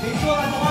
谁说什么？